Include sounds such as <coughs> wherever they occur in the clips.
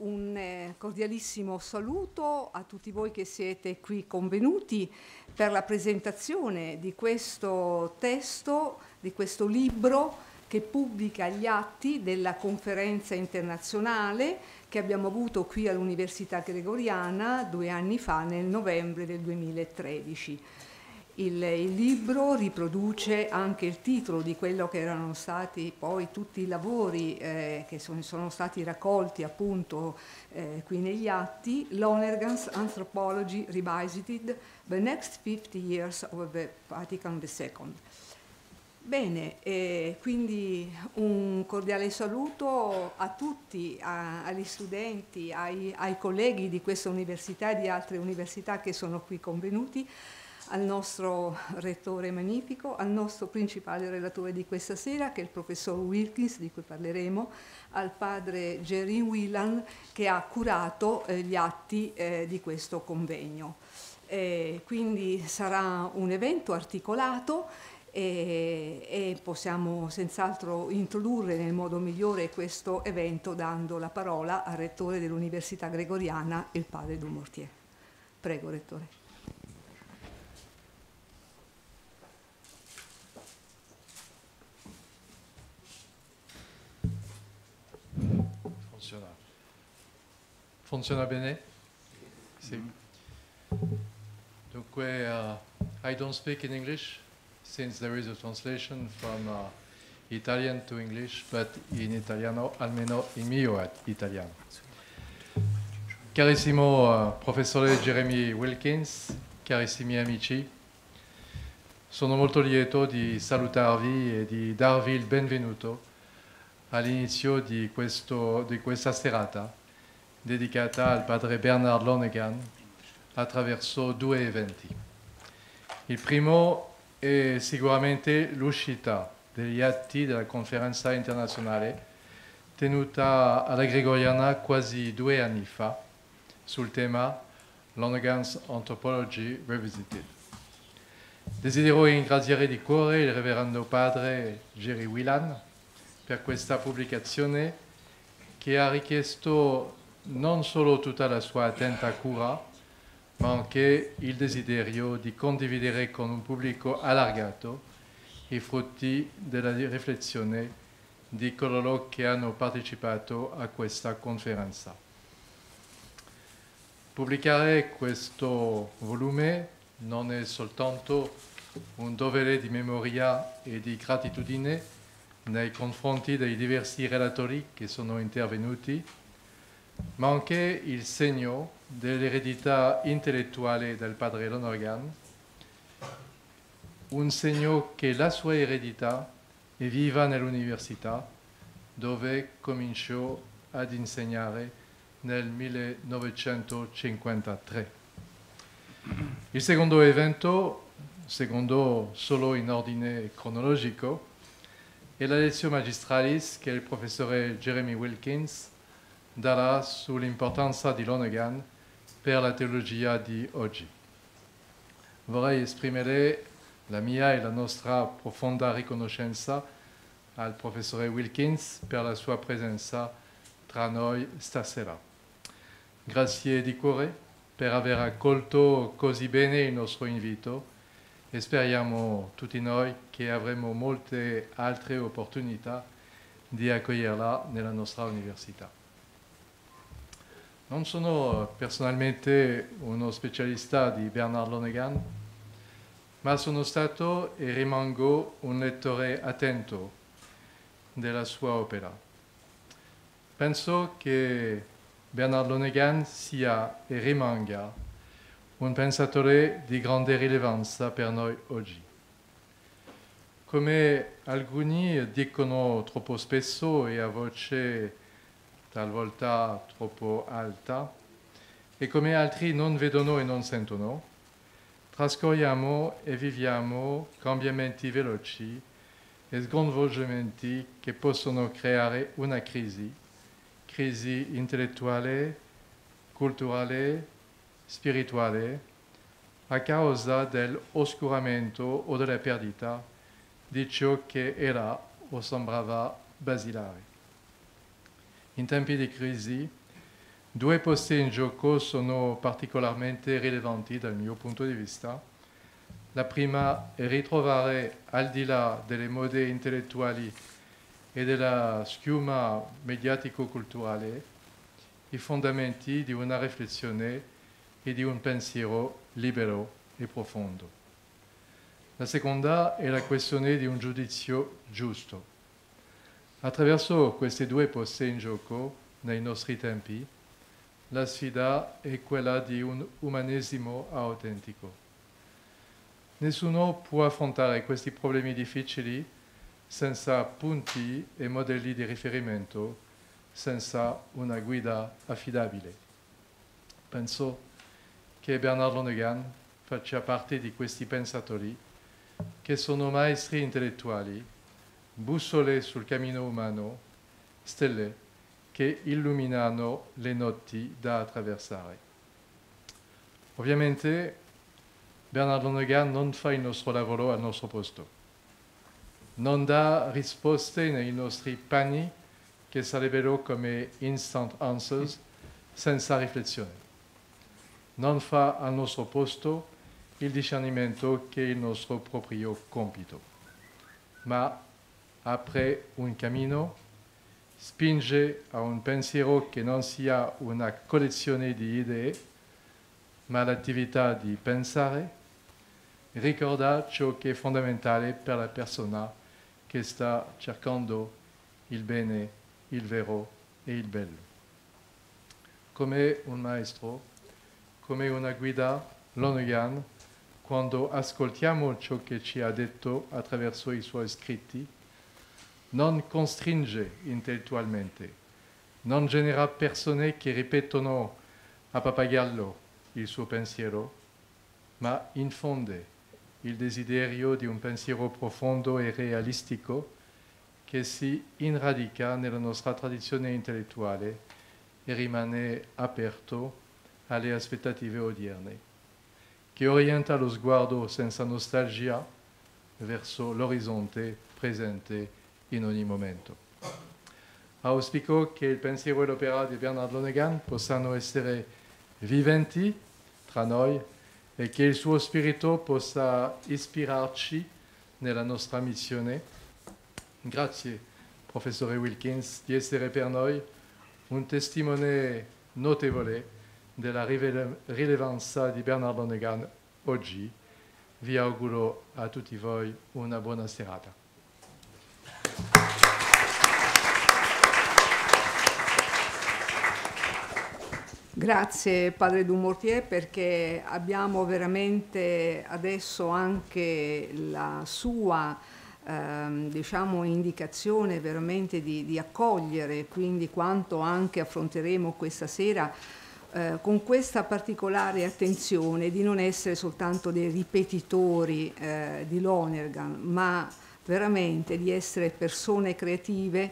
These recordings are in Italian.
un eh, cordialissimo saluto a tutti voi che siete qui convenuti per la presentazione di questo testo, di questo libro che pubblica gli atti della conferenza internazionale che abbiamo avuto qui all'Università Gregoriana due anni fa, nel novembre del 2013. Il, il, libro riproduce anche il titolo di quello che erano stati poi tutti i lavori eh, che sono, sono, stati raccolti appunto eh, qui negli atti, Lonergan's Anthropology Revisited, The Next 50 Years of the Vatican II. Bene, eh, quindi un cordiale saluto a tutti, a, agli studenti, ai, ai colleghi di questa università e di altre università che sono qui convenuti al nostro rettore magnifico, al nostro principale relatore di questa sera, che è il professor Wilkins, di cui parleremo, al padre Jerry Whelan, che ha curato eh, gli atti eh, di questo convegno. Eh, quindi sarà un evento articolato e, e, possiamo senz'altro introdurre nel modo migliore questo evento dando la parola al rettore dell'Università Gregoriana, il padre Dumortier. Prego, rettore. Funziona. Funziona bene? Sì. Dunque, uh, I don't speak in English since there is a translation from uh, Italian to English, but in italiano, almeno il mio è italiano. Carissimo uh, professore Jeremy Wilkins, carissimi amici, sono molto lieto di salutarvi e di darvi il benvenuto all'inizio di, di questa serata dedicata al padre Bernard Lonegan attraverso due eventi. Il primo è sicuramente l'uscita degli atti della conferenza internazionale tenuta alla Gregoriana quasi due anni fa sul tema Lonegan's Anthropology Revisited. Desidero ringraziare di cuore il reverendo padre Jerry Whelan per questa pubblicazione che ha richiesto non solo tutta la sua attenta cura, ma anche il desiderio di condividere con un pubblico allargato i frutti della riflessione di coloro che hanno partecipato a questa conferenza. Pubblicare questo volume non è soltanto un dovere di memoria e di gratitudine, nei confronti dei diversi relatori che sono intervenuti, ma anche il segno dell'eredità intellettuale del padre Lonergan, un segno che la sua eredità è viva nell'università dove cominciò ad insegnare nel 1953. Il secondo evento, secondo solo in ordine cronologico, e la lezione magistralis che il professore Jeremy Wilkins darà sull'importanza di Lonegan per la teologia di oggi. Vorrei esprimere la mia e la nostra profonda riconoscenza al professore Wilkins per la sua presenza tra noi stasera. Grazie di cuore per aver accolto così bene il nostro invito e speriamo tutti noi che avremo molte altre opportunità di accoglierla nella nostra università. Non sono personalmente uno specialista di Bernard Lonegan, ma sono stato e rimango un lettore attento della sua opera. Penso che Bernard Lonegan sia e rimanga un pensatore di grande rilevanza per noi oggi. Come alcuni dicono troppo spesso e a voce talvolta troppo alta, e come altri non vedono e non sentono, trascorriamo e viviamo cambiamenti veloci e sconvolgimenti che possono creare una crisi, crisi intellettuale, culturale, spirituale a causa dell'oscuramento o della perdita di ciò che era o sembrava basilare. In tempi di crisi Due posti in gioco sono particolarmente rilevanti dal mio punto di vista. La prima è ritrovare, al di là delle mode intellettuali e della schiuma mediatico-culturale, i fondamenti di una riflessione e di un pensiero libero e profondo. La seconda è la questione di un giudizio giusto. Attraverso questi due posti in gioco, nei nostri tempi, la sfida è quella di un umanesimo autentico. Nessuno può affrontare questi problemi difficili senza punti e modelli di riferimento, senza una guida affidabile. Penso che Bernard Lonegan faccia parte di questi pensatori che sono maestri intellettuali, bussole sul cammino umano, stelle che illuminano le notti da attraversare. Ovviamente Bernard Lonegan non fa il nostro lavoro al nostro posto, non dà risposte nei nostri panni che sarebbero come instant answers senza riflessione. Non fa al nostro posto il discernimento che è il nostro proprio compito, ma apre un cammino spinge a un pensiero che non sia una collezione di idee, ma l'attività di pensare, ricorda ciò che è fondamentale per la persona che sta cercando il bene, il vero e il bello. Come un maestro, come una guida, Lonegan, quando ascoltiamo ciò che ci ha detto attraverso i suoi scritti, non costringe intellettualmente, non genera persone che ripetono a pappagallo il suo pensiero, ma infonde il desiderio di un pensiero profondo e realistico che si inradica nella nostra tradizione intellettuale e rimane aperto alle aspettative odierne, che orienta lo sguardo senza nostalgia verso l'orizzonte presente in ogni momento. Auspico che il pensiero e l'opera di Bernard Lonegan possano essere viventi tra noi e che il suo spirito possa ispirarci nella nostra missione. Grazie, professore Wilkins, di essere per noi un testimone notevole della rilevanza di Bernard Lonegan oggi. Vi auguro a tutti voi una buona serata. Grazie Padre Dumortier perché abbiamo veramente adesso anche la sua ehm, diciamo, indicazione veramente di, di, accogliere quindi quanto anche affronteremo questa sera eh, con questa particolare attenzione di non essere soltanto dei ripetitori eh, di Lonergan ma veramente di essere persone creative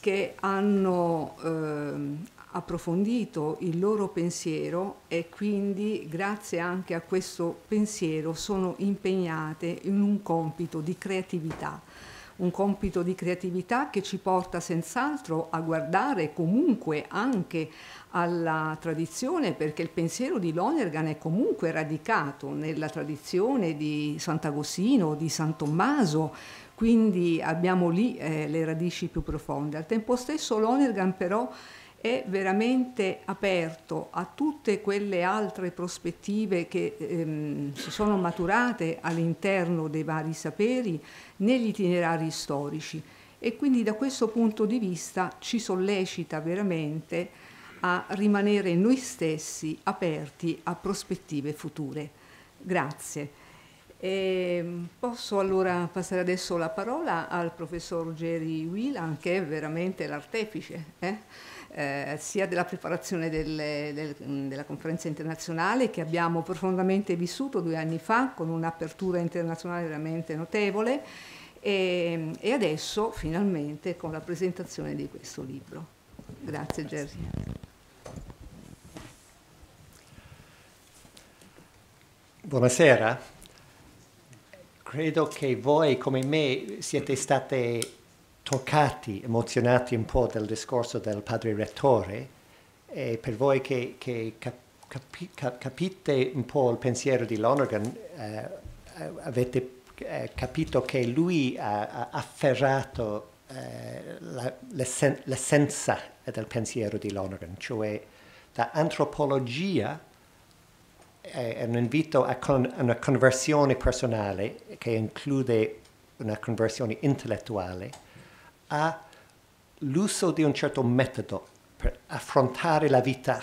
che hanno eh, approfondito il loro pensiero e quindi grazie anche a questo pensiero sono impegnate in un compito di creatività un compito di creatività che ci porta senz'altro a guardare comunque anche alla tradizione, perché il pensiero di Lonergan è comunque radicato nella tradizione di Sant'Agostino, di San Tommaso, quindi abbiamo lì eh, le radici più profonde. Al tempo stesso Lonergan però è veramente aperto a tutte quelle altre prospettive che ehm, si sono maturate all'interno dei vari saperi negli itinerari storici e quindi da questo punto di vista ci sollecita veramente a rimanere noi stessi aperti a prospettive future. Grazie. E posso allora passare adesso la parola al professor Jerry Whelan, che è veramente l'artefice. Eh? Eh, sia della preparazione delle, del, della conferenza internazionale che abbiamo profondamente vissuto due anni fa con un'apertura internazionale veramente notevole e, e adesso finalmente con la presentazione di questo libro. Grazie Gerry. Buonasera. Credo che voi come me siete state toccati, emozionati un po' dal discorso del padre rettore e per voi che, che cap- capi- capite un po' il pensiero di Lonergan, eh, avete eh, capito che lui ha, ha afferrato eh, l'essen- l'essenza del pensiero di Lonergan, cioè da antropologia è un invito a con, una conversione personale che include una conversione intellettuale all'uso di un certo metodo per affrontare la vita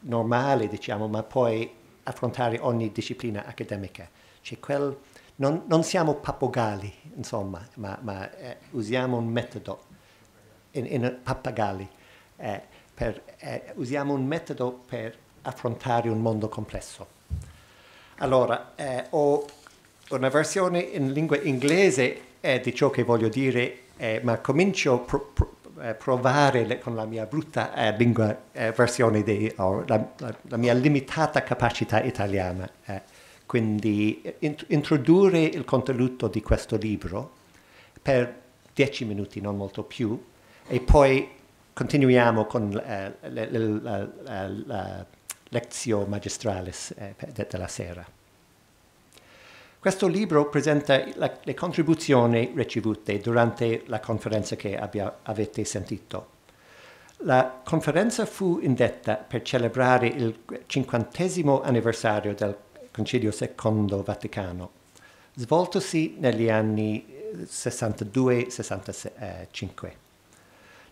normale, diciamo, ma poi affrontare ogni disciplina accademica. Cioè quel, non, non, siamo pappagalli, insomma, ma, ma eh, usiamo un metodo, in, in pappagalli, eh, per, eh, usiamo un metodo per affrontare un mondo complesso. Allora, eh, ho una versione in lingua inglese eh, di ciò che voglio dire, eh, ma comincio a pro, pro, eh, provare le, con la mia brutta eh, lingua, eh, versione di oh, la, la, la, mia limitata capacità italiana. quindi int- introdurre il contenuto di questo libro per dieci minuti, non molto più, e poi continuiamo con la Lectio Magistralis eh, della sera. Questo libro presenta la, le contribuzioni ricevute durante la conferenza che abbia, avete sentito. La conferenza fu indetta per celebrare il cinquantesimo anniversario del Concilio Secondo Vaticano, svoltosi negli anni 62-65.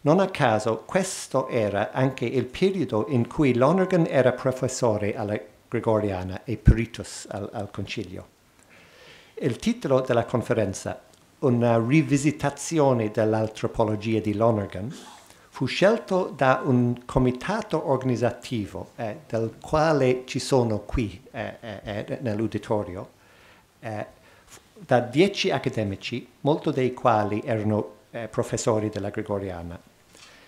Non a caso questo era anche il periodo in cui Lonergan era professore alla Gregoriana e peritus al, al concilio. Il titolo della conferenza, Una rivisitazione dell'antropologia di Lonergan, fu scelto da un comitato organizzativo eh, del quale ci sono qui eh, eh, eh nell'uditorio, eh, da dieci accademici, molti dei quali erano professori della Gregoriana.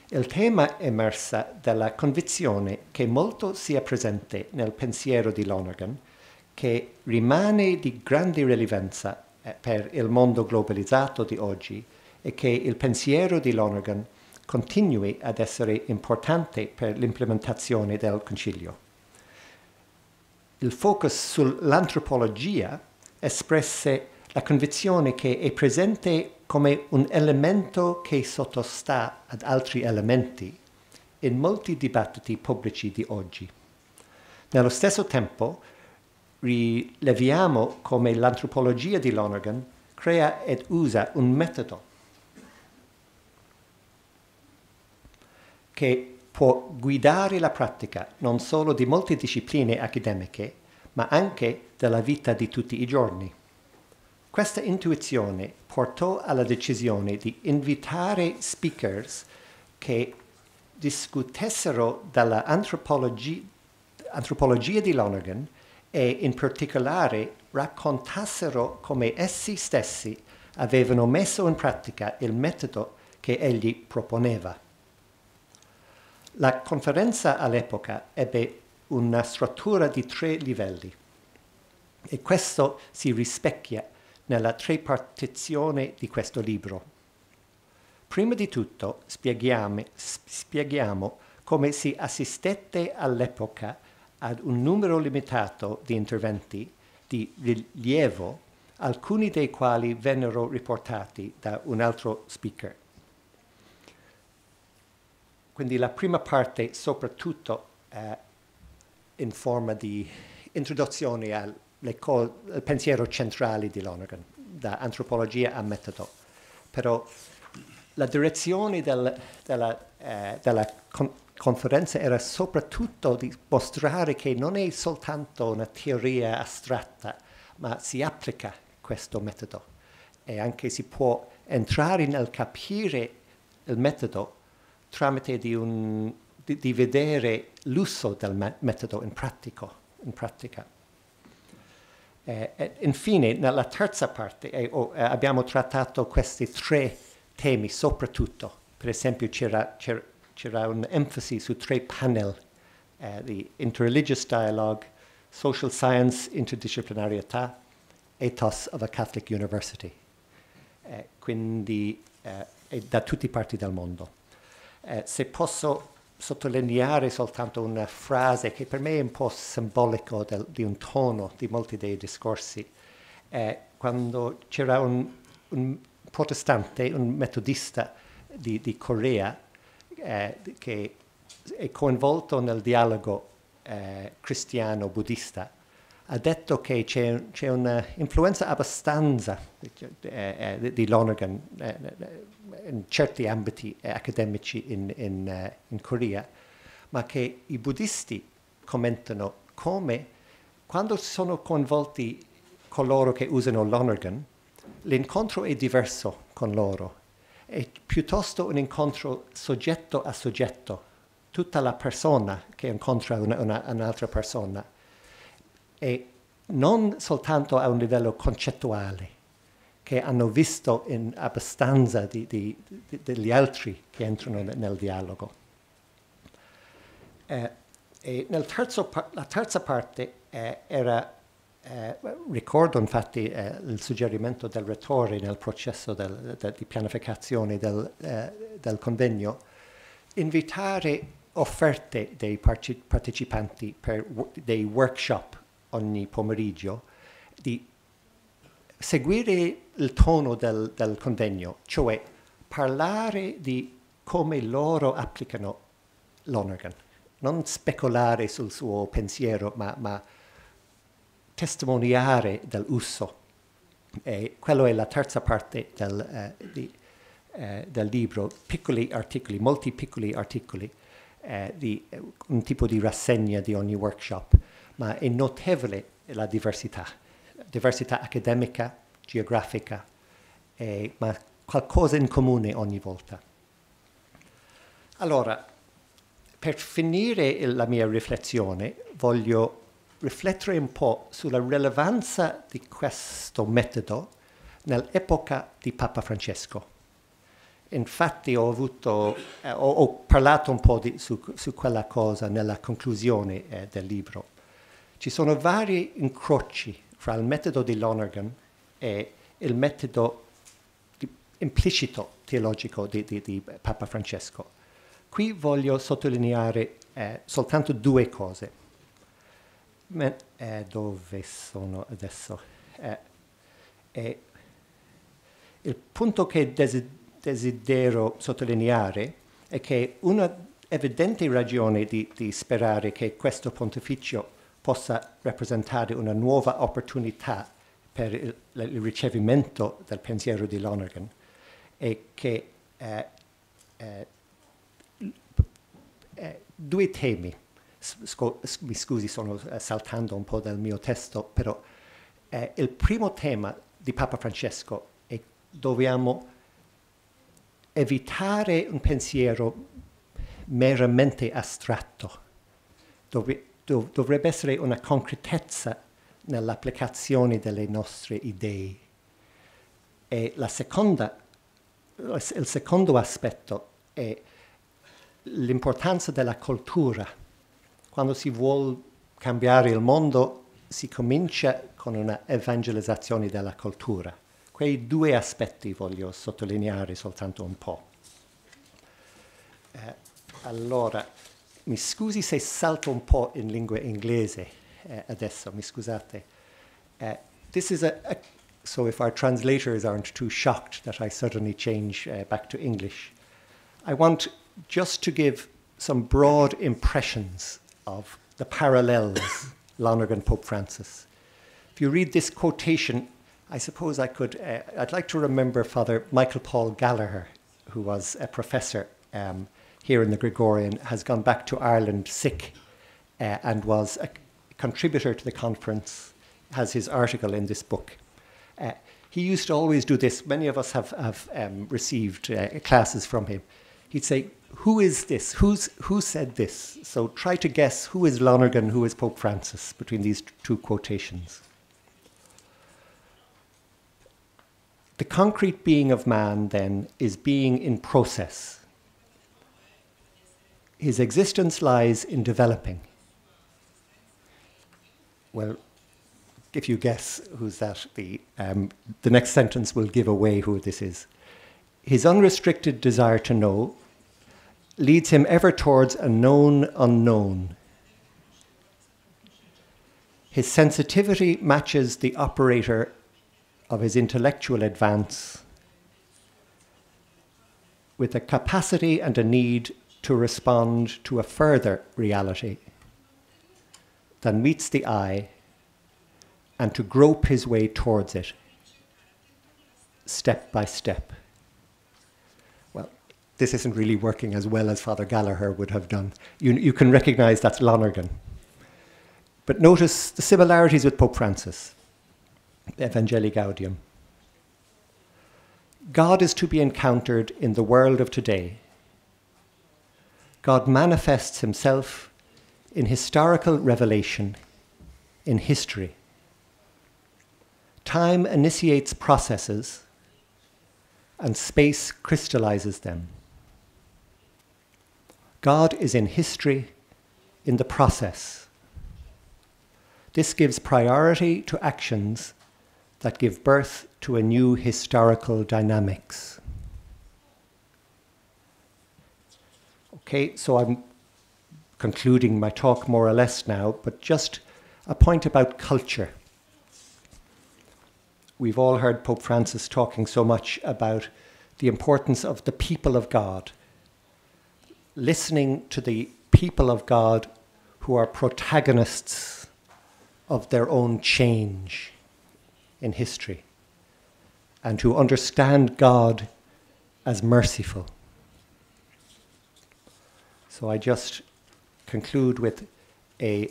Il tema emersa dalla convinzione che molto sia presente nel pensiero di Lonergan, che rimane di grande rilevanza eh, per il mondo globalizzato di oggi e che il pensiero di Lonergan continui ad essere importante per l'implementazione del Concilio. Il focus sull'antropologia espresse la convinzione che è presente come un elemento che sottostà ad altri elementi in molti dibattiti pubblici di oggi. Nello stesso tempo rileviamo come l'antropologia di Lonergan crea ed usa un metodo che può guidare la pratica non solo di molte discipline accademiche, ma anche della vita di tutti i giorni. Questa intuizione portò alla decisione di invitare speakers che discutessero dall'antropologia di Lonergan e in particolare raccontassero come essi stessi avevano messo in pratica il metodo che egli proponeva. La conferenza all'epoca ebbe una struttura di tre livelli e questo si rispecchia nella tripartizione di questo libro. Prima di tutto spieghiamo, spieghiamo come si assistette all'epoca ad un numero limitato di interventi di rilievo, alcuni dei quali vennero riportati da un altro speaker. Quindi la prima parte soprattutto eh, in forma di introduzione al il pensiero centrale di Lonergan, da antropologia a metodo. Però la direzione del, della, eh, della con- conferenza era soprattutto di mostrare che non è soltanto una teoria astratta, ma si applica questo metodo e anche si può entrare nel capire il metodo tramite di, un, di, di vedere l'uso del me- metodo in, pratico, in pratica. Eh, infine, nella terza parte eh, oh, eh, abbiamo trattato questi tre temi soprattutto. Per esempio c'era, c'era, un'enfasi su tre panel eh, di interreligious dialogue, social science, interdisciplinarietà, ethos of a Catholic University. quindi da tutte le parti del mondo. se posso sottolineare soltanto una frase che per me è un po' simbolico del, di un tono di molti dei discorsi. Eh, quando c'era un, un, protestante, un metodista di, di Corea, eh, che è coinvolto nel dialogo eh, cristiano-buddista, ha detto che c'è, un'influenza abbastanza eh, eh, di Lonergan eh, in certi ambiti accademici in, in, in Corea, ma che i buddisti commentano come quando sono coinvolti coloro che usano Lonergan, l'incontro è diverso con loro, è piuttosto un incontro soggetto a soggetto, tutta la persona che incontra una, una, un'altra persona e non soltanto a un livello concettuale, che hanno visto in abbastanza di, di, di, degli altri che entrano nel, dialogo. Eh, e terzo, la terza parte eh, era, eh, ricordo infatti eh, il suggerimento del rettore nel processo del, del, di pianificazione del, eh, del convegno, invitare offerte dei partecipanti per dei workshop ogni pomeriggio di seguire il tono del, del convegno, cioè parlare di come loro applicano l'Onergan, non speculare sul suo pensiero, ma, ma testimoniare dell'uso. E quella è la terza parte del, eh, di, eh, del libro, piccoli articoli, molti piccoli articoli, eh, di un tipo di rassegna di ogni workshop ma è notevole la diversità, diversità accademica, geografica, eh, ma qualcosa in comune ogni volta. Allora, per finire la mia riflessione, voglio riflettere un po' sulla rilevanza di questo metodo nell'epoca di Papa Francesco. Infatti ho, avuto, eh, ho, ho parlato un po' di, su, su, quella cosa nella conclusione eh, del libro. Ci sono vari incroci fra il metodo di Lonergan e il metodo di, implicito teologico di, di, di, Papa Francesco. Qui voglio sottolineare eh, soltanto due cose. Me, eh, dove sono adesso? Eh, il punto che desidero sottolineare è che una evidente ragione di, di sperare che questo pontificio possa rappresentare una nuova opportunità per il, il ricevimento del pensiero di Lonergan e che eh, eh, eh, due temi, mi scusi sono eh, saltando un po' dal mio testo, però eh, il primo tema di Papa Francesco è dobbiamo evitare un pensiero meramente astratto, dove dov- dovrebbe essere una concretezza nell'applicazione delle nostre idee. E la seconda, il secondo aspetto è l'importanza della cultura. Quando si vuole cambiare il mondo si comincia con una evangelizzazione della cultura. Quei due aspetti voglio sottolineare soltanto un po'. Eh, allora, mi scusi se salto un po' in lingua inglese eh, adesso, mi scusate. Uh, this is a, a, so if our translators aren't too shocked that I suddenly change uh, back to English, I want just to give some broad impressions of the parallels <coughs> Lonergan Pope Francis. If you read this quotation, I suppose I could, uh, I'd like to remember Father Michael Paul Gallagher, who was a professor um, here in the Gregorian has gone back to Ireland sick uh, and was a contributor to the conference, has his article in this book. Uh, he used to always do this. Many of us have, have um, received uh, classes from him. He'd say, Who is this? Who's, who said this? So try to guess who is Lonergan, who is Pope Francis between these two quotations. The concrete being of man, then, is being in process his existence lies in developing. Well, if you guess who's that, the, um, the next sentence will give away who this is. His unrestricted desire to know leads him ever towards a known unknown. His sensitivity matches the operator of his intellectual advance with a capacity and a need to respond to a further reality than meets the eye and to grope his way towards it step by step. This isn't really working as well as Father Gallagher would have done. You, you can recognize that's Lonergan. But notice the similarities with Pope Francis, Evangelii Gaudium. God is to be encountered in the world of today. God manifests himself in historical revelation, in history. Time initiates processes and space crystallizes them. God is in history, in the process. This gives priority to actions that give birth to a new historical dynamics. Okay, so I'm concluding my talk more or less now, but just a point about culture. We've all heard Pope Francis talking so much about the importance of the people of God, listening to the people of God who are protagonists of their own change in history and who understand God as merciful. So I just conclude with a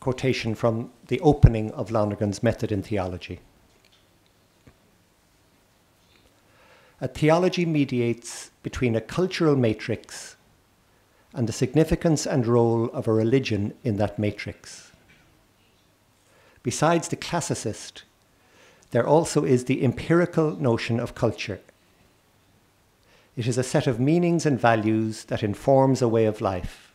quotation from the opening of Lonergan's Method in Theology. A theology mediates between a cultural matrix and the significance and role of a religion in that matrix. Besides the classicist, there also is the empirical notion of culture. It is a set of meanings and values that informs a way of life.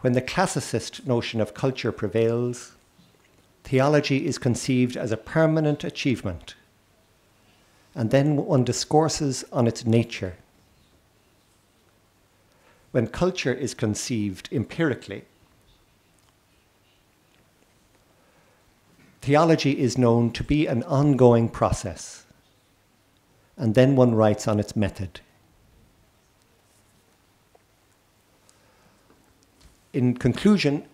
When the classicist notion of culture prevails, theology is conceived as a permanent achievement, and then one discourses on its nature. When culture is conceived empirically, theology is known to be an ongoing process, and then one writes on its method. In conclusion,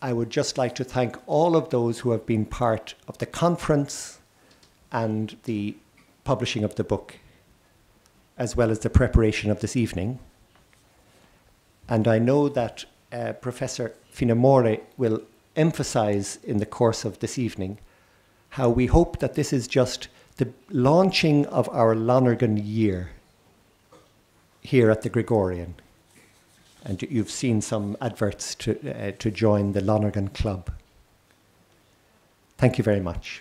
I would just like to thank all of those who have been part of the conference and the publishing of the book, as well as the preparation of this evening. And I know that uh, Professor Finamore will emphasize in the course of this evening how we hope that this is just the launching of our Lonergan year here at the Gregorian. And you've seen some adverts to, uh, to join the Lonergan Club. Thank you very much.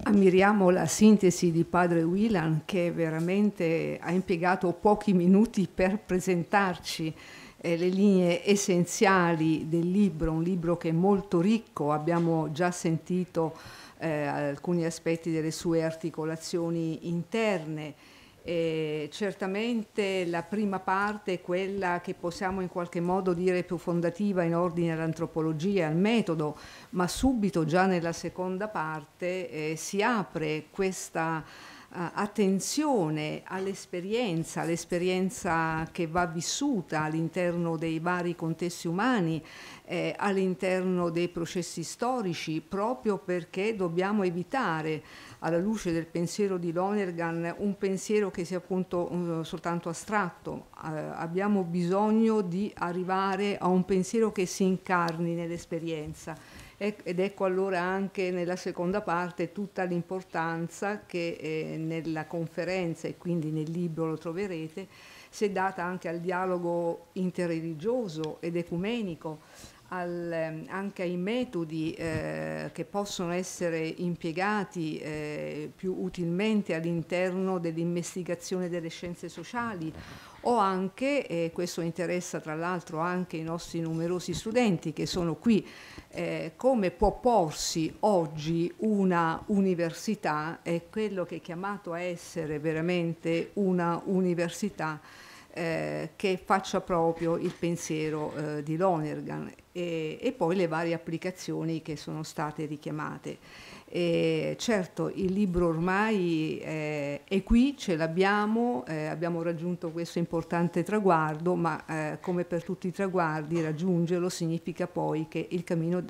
Ammiriamo la sintesi di padre Whelan che veramente ha impiegato pochi minuti per presentarci eh, le linee essenziali del libro, un libro che è molto ricco, abbiamo già sentito eh, alcuni aspetti delle sue articolazioni interne. E certamente la prima parte è quella che possiamo in qualche modo dire più fondativa in ordine all'antropologia e al metodo, ma subito già nella seconda parte eh, si apre questa uh, attenzione all'esperienza, all'esperienza che va vissuta all'interno dei vari contesti umani, eh, all'interno dei processi storici, proprio perché dobbiamo evitare alla luce del pensiero di Lonergan un pensiero che sia appunto uh, soltanto astratto. Uh, abbiamo bisogno di arrivare a un pensiero che si incarni nell'esperienza. ed ecco allora anche nella seconda parte tutta l'importanza che eh, nella conferenza e quindi nel libro lo troverete si è data anche al dialogo interreligioso ed ecumenico al, ehm, anche ai metodi eh, che possono essere impiegati eh, più utilmente all'interno dell'investigazione delle scienze sociali o anche, e questo interessa tra l'altro anche i nostri numerosi studenti che sono qui, eh, come può porsi oggi una università e quello che è chiamato a essere veramente una università eh, che faccia proprio il pensiero eh, di Lonergan e, e, poi le varie applicazioni che sono state richiamate. E certo, il libro ormai eh, è qui, ce l'abbiamo, eh, abbiamo raggiunto questo importante traguardo, ma eh, come per tutti i traguardi raggiungerlo significa poi che il cammino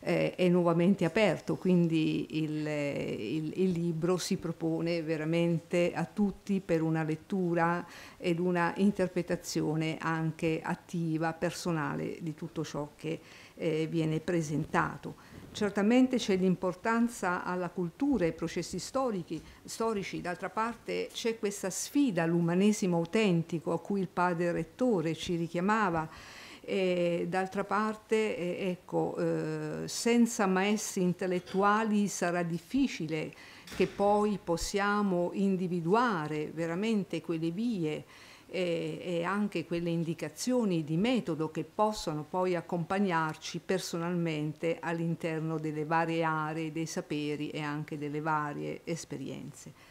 eh, è nuovamente aperto, quindi il, il, il, libro si propone veramente a tutti per una lettura ed una interpretazione anche attiva, personale di tutto ciò che eh, viene presentato. Certamente c'è l'importanza alla cultura e ai processi storici, storici, d'altra parte c'è questa sfida all'umanesimo autentico a cui il padre rettore ci richiamava e d'altra parte, eh, ecco, eh, senza maestri intellettuali sarà difficile che poi possiamo individuare veramente quelle vie e, e, anche quelle indicazioni di metodo che possono poi accompagnarci personalmente all'interno delle varie aree dei saperi e anche delle varie esperienze.